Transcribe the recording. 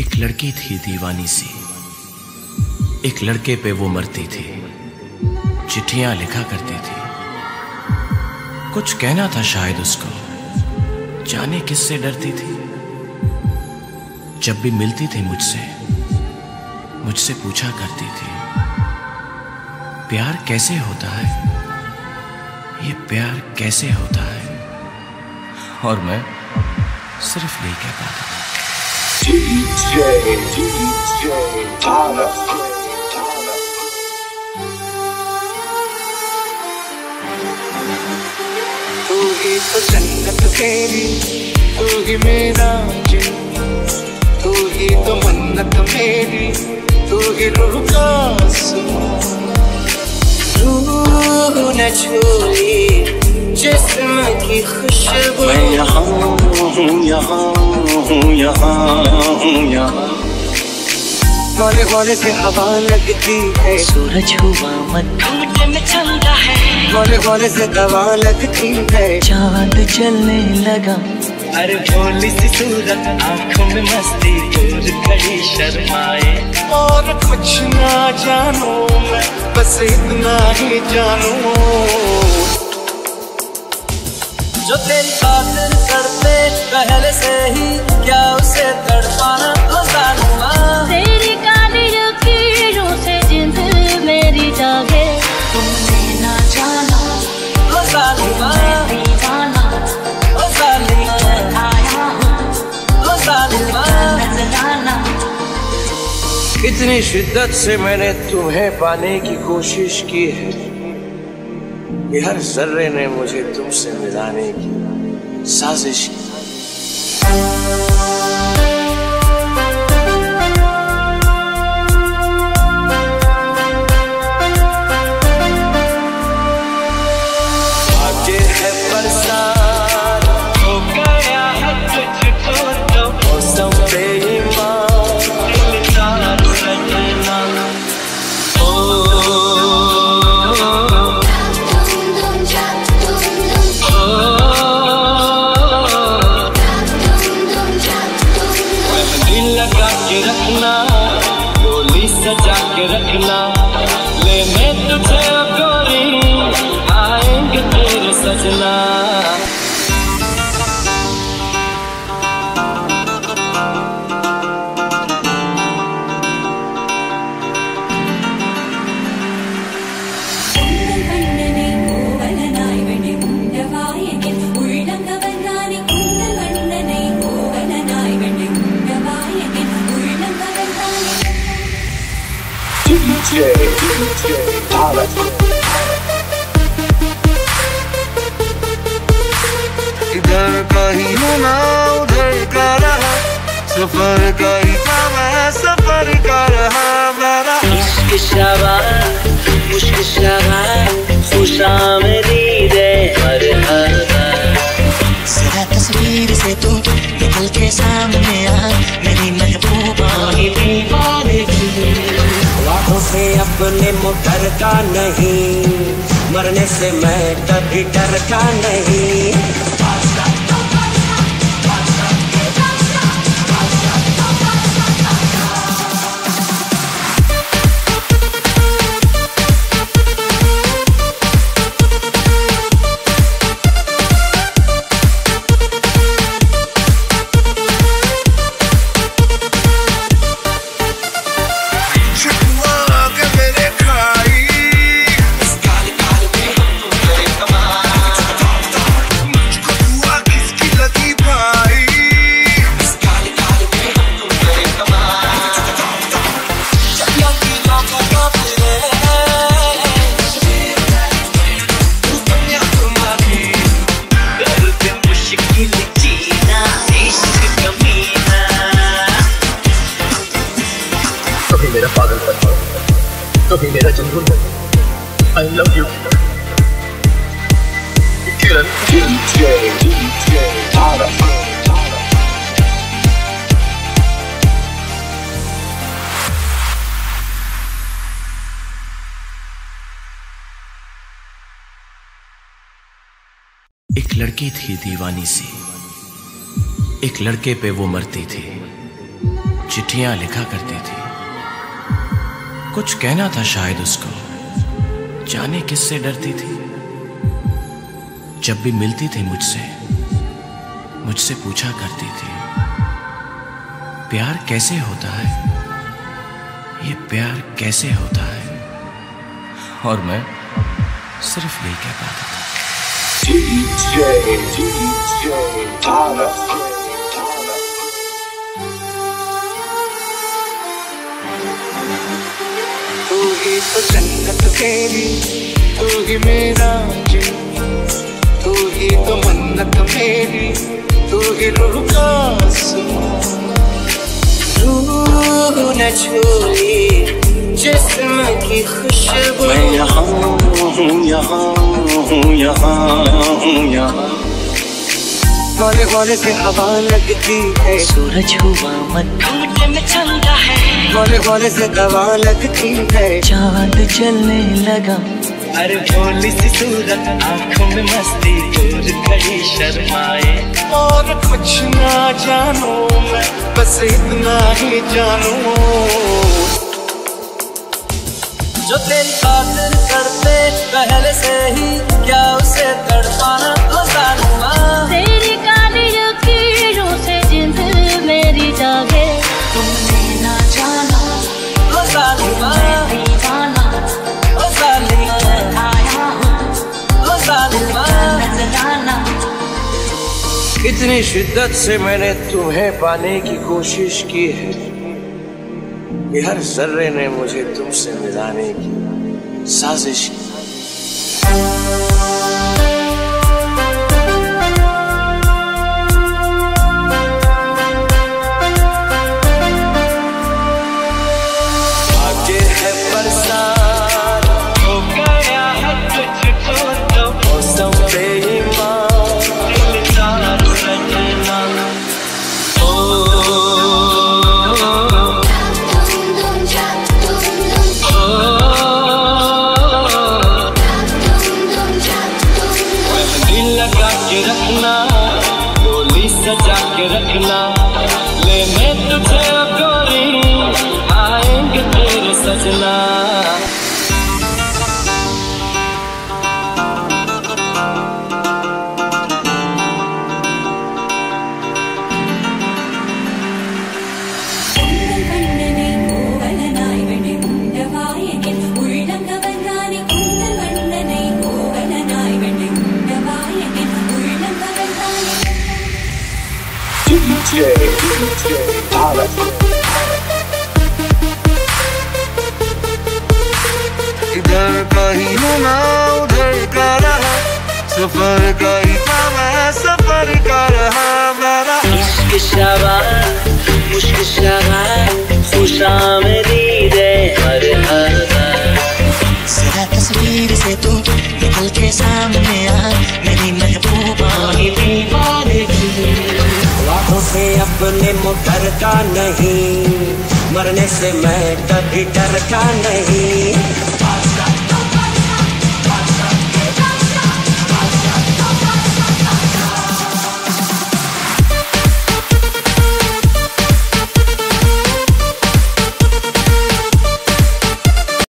एक लड़की थी दीवानी सी। एक लड़के पे वो मरती थी। चिट्ठियाँ लिखा करती थी। कुछ कहना था शायद उसको। जाने किससे डरती थी। जब भी मिलती थी मुझसे मुझसे पूछा करती थी, प्यार कैसे होता है? ये प्यार कैसे होता है? और मैं सिर्फ़ यही कह पाता था। DJ, ही तो जन्नत मेरी तू ही मेरा जिन तू ही तो मन्नत मेरी तू ही रूह का सुकून। रूह न छोड़ी जिस्म की यहाँ हूँ यहाँ हूँ यहाँ यहाँ हौले हौले से हवा लगती है सूरज हुआ मन घूमने में चलता है हौले हौले से दवा लगती है चाँद जलने लगा अरे भोली सी सूरत आँखों में मस्ती दूर खड़ी शर्माए और कुछ ना जानू मैं बस इतना ही जानू तेरी खातिर तड़पे पहले से ही क्या उसे तड़पाना तो तेरी काली लकीरों से जिंद मेरी जागे। तुमने ना जाना जानुमा? दीवाना आया हूँ। जानुमा? कितनी शिद्दत से मैंने तुम्हें पाने की कोशिश की है। कि हर जर्रे ने मुझे तुमसे मिलाने की साजिश की। के रखना गोली सजा के रखना। लेने DJ, DJ, Tana. इधर का ही होना उधर का रहा। सफ़र का ही था मैं सफ़र का रहा मेरा इश्क शवा मुश्क शवा खुशा मेरी रे मरहबा जरा तस्वीर से तू निकल के सामने आ। अपने मुकर का नहीं। मरने से मैं कभी डरता नहीं। लड़की थी दीवानी सी। एक लड़के पे वो मरती थी। चिट्ठियाँ लिखा करती थी। कुछ कहना था शायद उसको। जाने किससे डरती थी। जब भी मिलती थी मुझसे मुझसे पूछा करती थी, प्यार कैसे होता है? ये प्यार कैसे होता है? और मैं सिर्फ़ यही कह पाता था। DJ, ही तो जन्नत तेरी तू ही मेरा जिन तू ही तो मन्नत मेरी तू ही रूह का आसमां। रूह न छोड़ी की खुशबू। मैं यहाँ हूँ यहाँ हूँ यहाँ हूँ यहाँ। हौले हौले से हवा लगती है। सूरज हुआ मन। घूमने में चलता है। हौले हौले से दवा लगती है। चाँद चलने लगा। अरे भोली सी सूरत आँखों में मस्ती दूर खड़ी शर्माए। और कुछ ना जानू मैं बस इतना ही जानू। जो तेरी खातिर करते पहले से ही क्या उसे तड़पाना तो जालूँगा तेरी काली लकीरों से जिंद मेरी जागे। तुमने ना जाना तो नजराना कितनी शिद्दत से मैंने तुम्हें पाने की कोशिश की है। हर जर्रे ने मुझे तुमसे मिलाने की साजिश की। डोली सजा के रखना लेने तुझे गोरी आएँगे तेरे सजना। DJ, इधर का ही हूँ मैं उधर का रहा। सफ़र का ही था मैं सफ़र का रहा मेरा इश्क शराब मुश्क शराब खुशा मेरी रे मरहबा जरा तस्वीर से तू निकल के सामने। अपने मुकर का नहीं। मरने से मैं कभी डरता नहीं।